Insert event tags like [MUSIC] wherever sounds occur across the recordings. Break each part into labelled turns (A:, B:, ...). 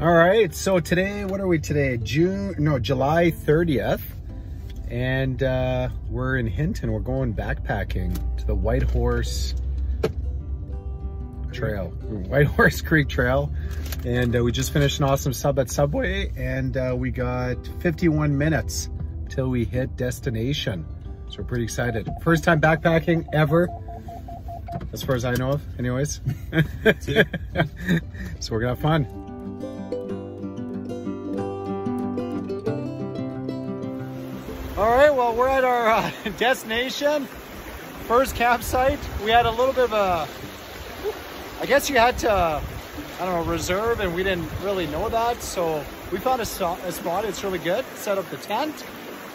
A: All right, so today, what are we today? June, no, July 30th. And uh, we're in Hinton. We're going backpacking to the Whitehorse Trail, White [LAUGHS] Horse Creek Trail. And uh, we just finished an awesome sub at Subway and uh, we got 51 minutes till we hit destination. So we're pretty excited. First time backpacking ever, as far as I know of anyways. [LAUGHS] so we're gonna have fun. All right, well, we're at our uh, [LAUGHS] destination, first campsite. We had a little bit of a, I guess you had to, I don't know, reserve, and we didn't really know that. So we found a, a spot, it's really good, set up the tent.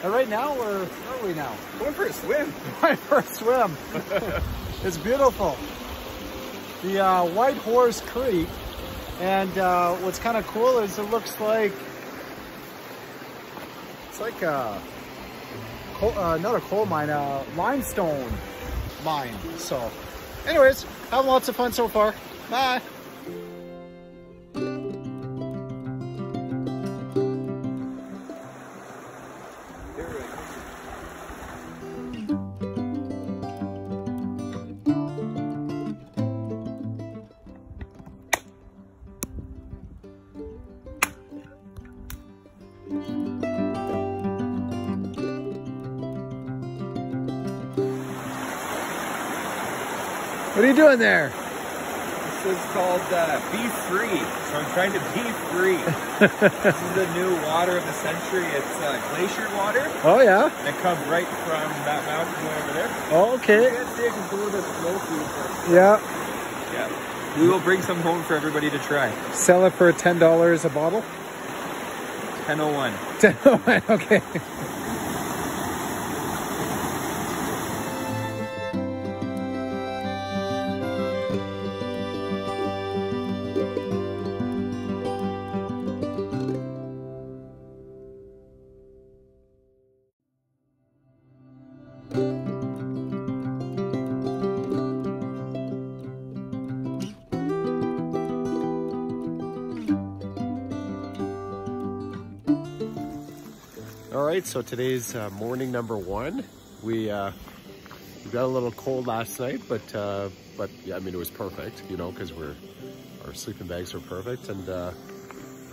A: And right now, we're, where are we now?
B: Going for a swim. [LAUGHS]
A: Going for a swim. [LAUGHS] it's beautiful. The uh, Whitehorse Creek. And uh, what's kind of cool is it looks like, it's like a, coal, uh, not a coal mine, a limestone mine. So anyways, having lots of fun so far. Bye. What are you doing there?
B: This is called uh, Be Free. So I'm trying to be free. [LAUGHS] this is the new water of the century. It's uh, glacier water.
A: Oh yeah.
B: And it comes right from that mountain way over there.
A: Oh, okay.
B: You can't see it 'cause it's a little bit for you.
A: Yeah.
B: Yeah. We will bring some home for everybody to try.
A: Sell it for ten dollars a bottle.
B: 1001.
A: Ten. [LAUGHS] okay. All right, so today's uh, morning number one. We uh, we got a little cold last night, but uh, but yeah, I mean it was perfect, you know, because we're our sleeping bags are perfect. And uh,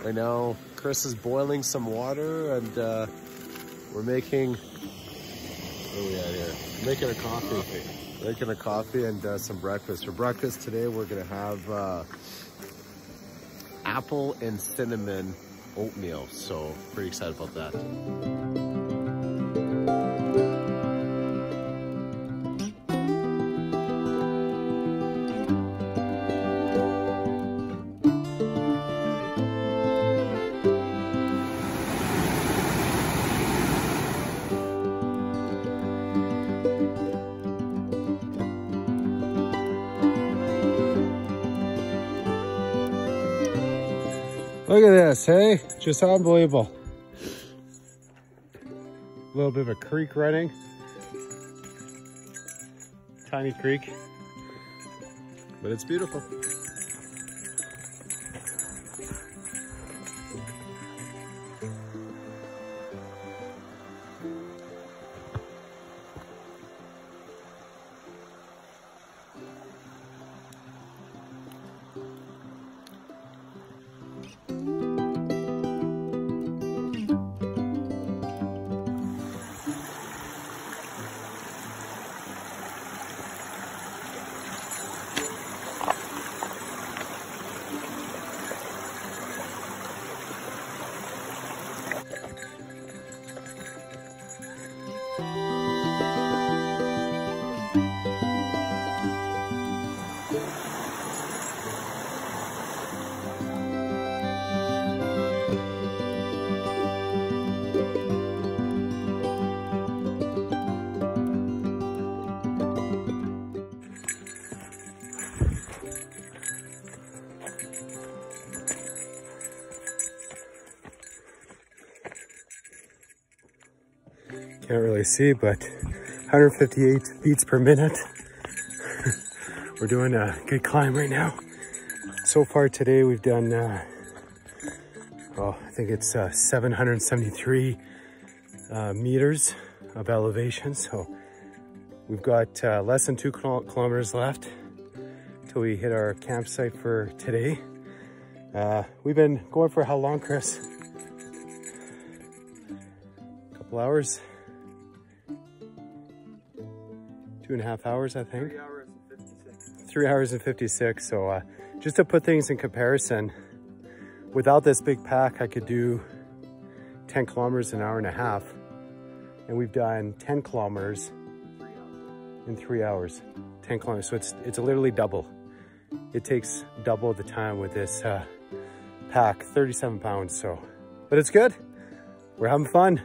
A: right now, Chris is boiling some water, and uh, we're making are we at here? Making a coffee. Making a coffee and uh, some breakfast. For breakfast today, we're gonna have uh, apple and cinnamon oatmeal. So pretty excited about that. Look at this, hey? Just unbelievable. A little bit of a creek running. Tiny creek. But it's beautiful. Can't really see, but 158 beats per minute. [LAUGHS] We're doing a good climb right now. So far today, we've done, uh, well, I think it's uh, 773 uh, meters of elevation. So we've got uh, less than two kilometers left till we hit our campsite for today. Uh, we've been going for how long, Chris? A couple hours? Two and a half hours, I think.
B: Three hours and 56.
A: Three hours and 56. So uh, just to put things in comparison, without this big pack, I could do 10 kilometers an hour and a half. And we've done 10 kilometers in three hours, 10 kilometers. So it's, it's literally double. It takes double the time with this uh, pack, 37 pounds. So, but it's good. We're having fun.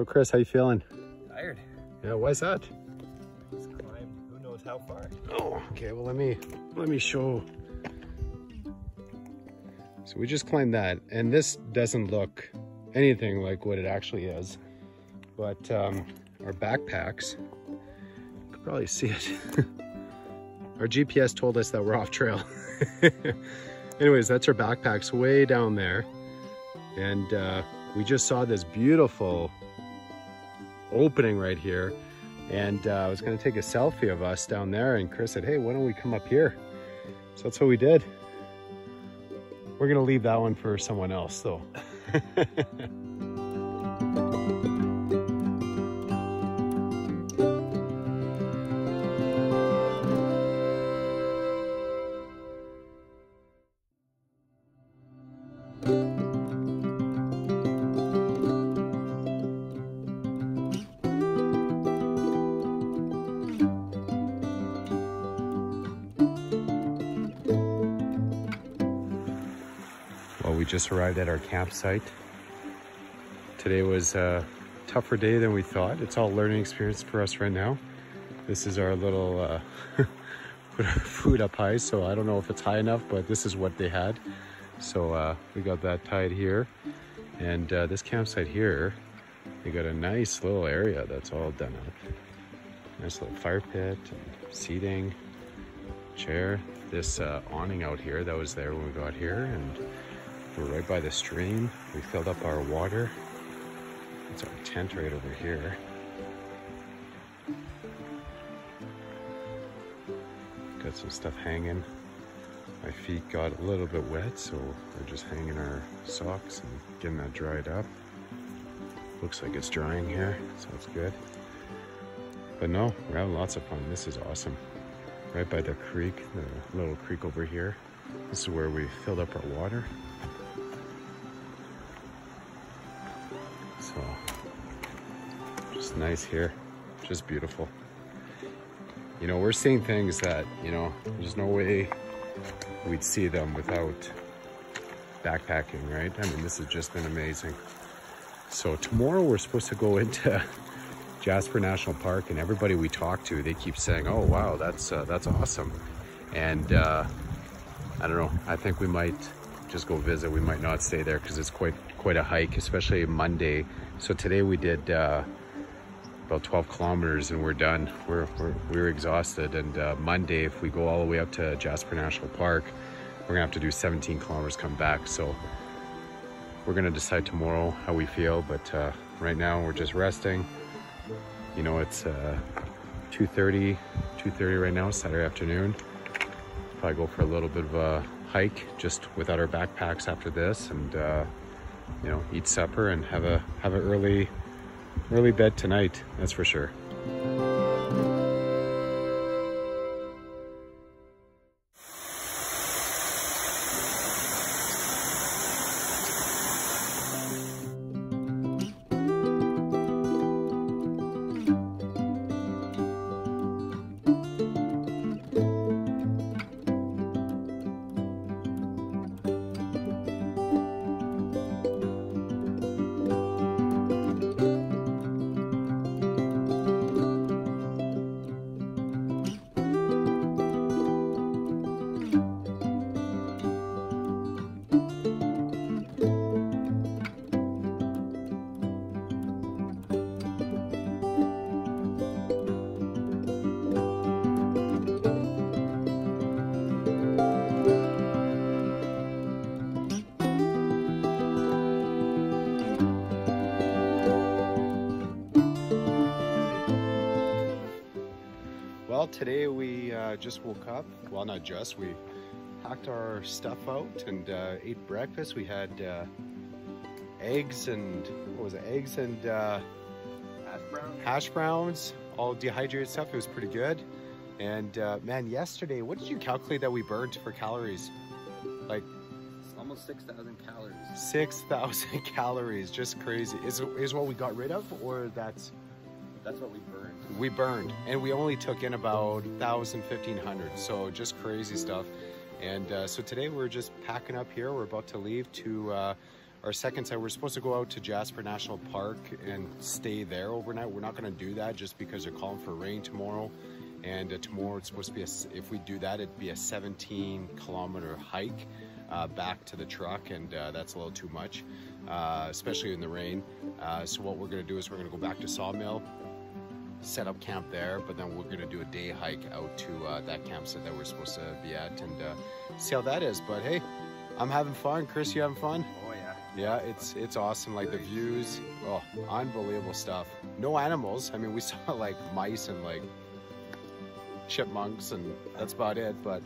A: So Chris, how you feeling?
B: Tired.
A: Yeah, why's that?
B: Just climbed who knows how far.
A: Oh, okay. Well, let me let me show. So we just climbed that, and this doesn't look anything like what it actually is. But um, our backpacks, you could probably see it. [LAUGHS] our GPS told us that we're off trail. [LAUGHS] Anyways, that's our backpacks way down there, and uh, we just saw this beautiful opening right here. And uh, I was gonna take a selfie of us down there and Chris said, hey, why don't we come up here? So that's what we did. We're gonna leave that one for someone else though. [LAUGHS] just arrived at our campsite. Today was a tougher day than we thought. It's all learning experience for us right now. This is our little uh, [LAUGHS] put our food up high, so I don't know if it's high enough, but this is what they had. So uh, we got that tied here. And uh, this campsite here, they got a nice little area that's all done up. Nice little fire pit seating, chair. This uh, awning out here that was there when we got here, and we're right by the stream. We filled up our water. It's our tent right over here. Got some stuff hanging. My feet got a little bit wet, so we're just hanging our socks and getting that dried up. Looks like it's drying here, so it's good. But no, we're having lots of fun. This is awesome. Right by the creek, the little creek over here. This is where we filled up our water. So, just nice here, just beautiful. You know, we're seeing things that, you know, there's no way we'd see them without backpacking, right? I mean, this has just been amazing. So tomorrow we're supposed to go [LAUGHS] into Jasper National Park and everybody we talk to, they keep saying, oh, wow, that's, uh, that's awesome. And uh, I don't know, I think we might just go visit. We might not stay there because it's quite, quite a hike, especially Monday. So today we did uh, about 12 kilometers and we're done. We're, we're, we're exhausted. And uh, Monday, if we go all the way up to Jasper National Park, we're gonna have to do 17 kilometers, come back. So we're gonna decide tomorrow how we feel. But uh, right now we're just resting. You know, it's uh, 2.30, 2.30 right now, Saturday afternoon. Probably go for a little bit of a hike just without our backpacks after this and uh, you know, eat supper and have a have an early early bed tonight, that's for sure. Today we uh, just woke up. Well, not just. We packed our stuff out and uh, ate breakfast. We had uh, eggs and what was it? Eggs and uh,
B: Hash brown.
A: hash browns, all dehydrated stuff. It was pretty good. And uh, man, yesterday, what did you calculate that we burned for calories? Like
B: Almost 6,000 calories.
A: 6,000 [LAUGHS] calories, just crazy. Is, is what we got rid of or that's,
B: That's what we burned.
A: We burned. And we only took in about 1,000, 1,500. So just crazy stuff. And uh, so today we're just packing up here. We're about to leave to uh, our second site. We're supposed to go out to Jasper National Park and stay there overnight. We're not going to do that just because they're calling for rain tomorrow. And uh, tomorrow it's supposed to be, a, if we do that, it'd be a 17 kilometer hike uh, back to the truck. And uh, that's a little too much, uh, especially in the rain. So what we're going to do is we're going to go back to Sawmill, set up camp there, but then we're gonna do a day hike out to uh, that campsite that we're supposed to be at and uh, see how that is. But hey, I'm having fun. Chris, you having fun?
B: Oh, yeah.
A: Yeah, it's it's awesome. Like the views, oh, unbelievable stuff. No animals. I mean, we [LAUGHS] saw like mice and like chipmunks, and that's about it. But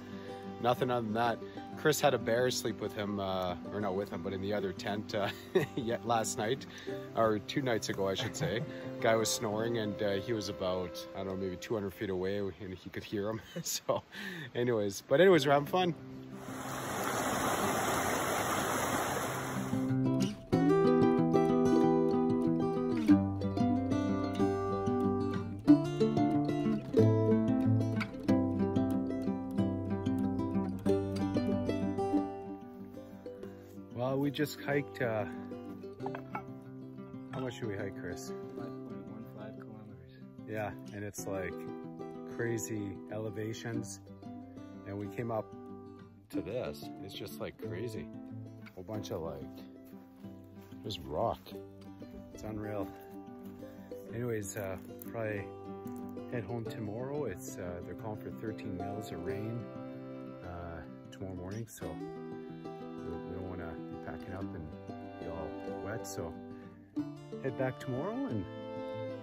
A: nothing other than that. Chris had a bear sleep with him, uh, or not with him, but in the other tent uh, [LAUGHS] yet last night, or two nights ago, I should say. Guy was snoring, and uh, he was about I don't know, maybe 200 feet away, and he could hear him. [LAUGHS] so, anyways, but anyways, we're having fun. Just hiked. Uh, how much did we hike, Chris?
B: 5.15 kilometers.
A: Yeah, and it's like crazy elevations. And we came up to this. It's just like crazy. A whole bunch of like, just rock. It's unreal. Anyways, uh, probably head home tomorrow. It's uh, They're calling for 13 mils of rain uh, tomorrow morning. So up and be all wet. So head back tomorrow and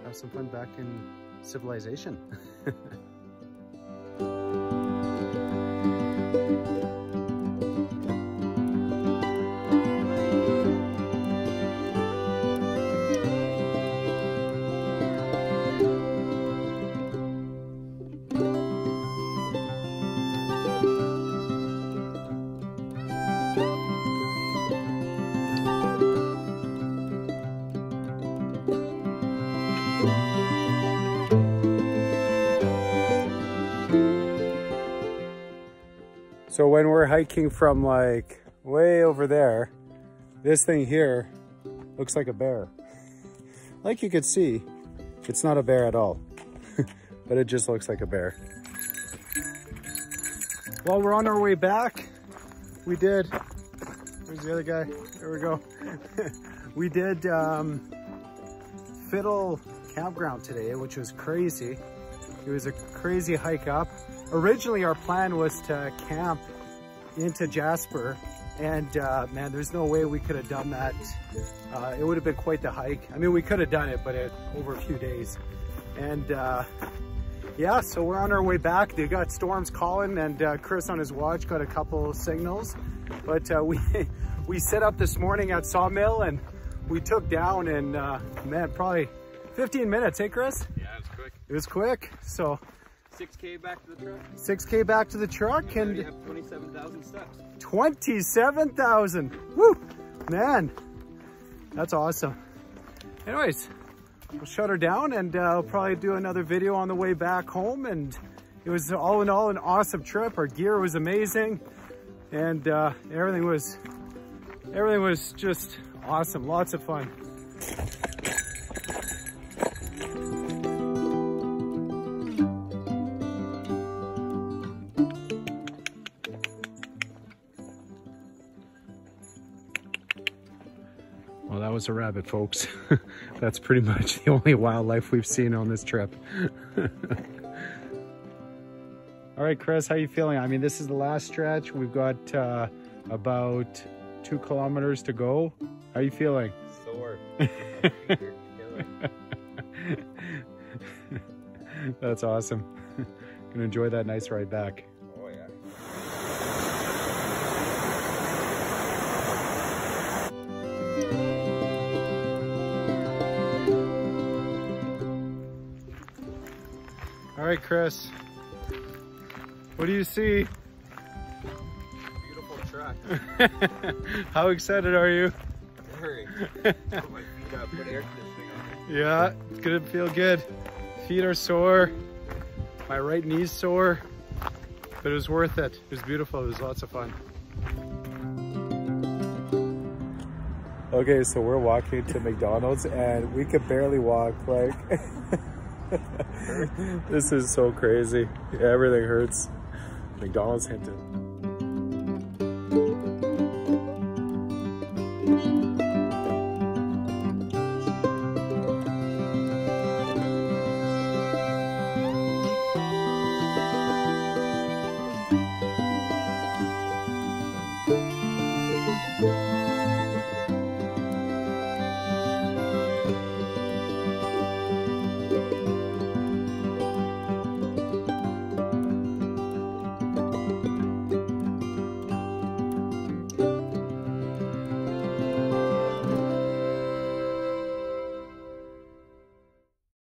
A: have some fun back in civilization. [LAUGHS] So when we're hiking from like way over there, this thing here looks like a bear. [LAUGHS] Like you could see, it's not a bear at all, [LAUGHS] but it just looks like a bear. While we're on our way back, we did, where's the other guy? There we go. [LAUGHS] we did um, Fiddle Campground today, which was crazy. It was a crazy hike up. Originally, our plan was to camp into Jasper, and uh, man, there's no way we could have done that. Uh, it would have been quite the hike. I mean, we could have done it, but it, over a few days. And uh, yeah, so we're on our way back. They got storms calling, and uh, Chris on his watch got a couple signals. But uh, [LAUGHS] we we set up this morning at Sawmill, and we took down in uh, man probably 15 minutes. Hey, Chris?
B: Yeah, it was quick.
A: It was quick. So
B: 6K back to the truck.
A: 6K back to the truck
B: And
A: and
B: have 27,000 steps.
A: 27,000. Woo, man, that's awesome. Anyways, we'll shut her down and uh, I'll probably do another video on the way back home. And it was all in all an awesome trip. Our gear was amazing and uh, everything was, everything was just awesome. Lots of fun. Was a rabbit, folks. [LAUGHS] That's pretty much the only wildlife we've seen on this trip. [LAUGHS] All right, Chris, how you feeling? I mean, this is the last stretch. We've got uh, about two kilometers to go. How you feeling?
B: Sore. [LAUGHS]
A: That's awesome. Gonna enjoy that nice ride back. Chris. What do you see?
B: Beautiful truck. [LAUGHS]
A: How excited are you?
B: Very. [LAUGHS] Put my feet up, put air conditioning on.
A: Yeah, it's gonna feel good. Feet are sore. My right knee's sore, but it was worth it. It was beautiful. It was lots of fun. Okay, so we're walking to McDonald's and we could barely walk. Like, [LAUGHS] [LAUGHS] this is so crazy. Everything hurts. McDonald's Hinton.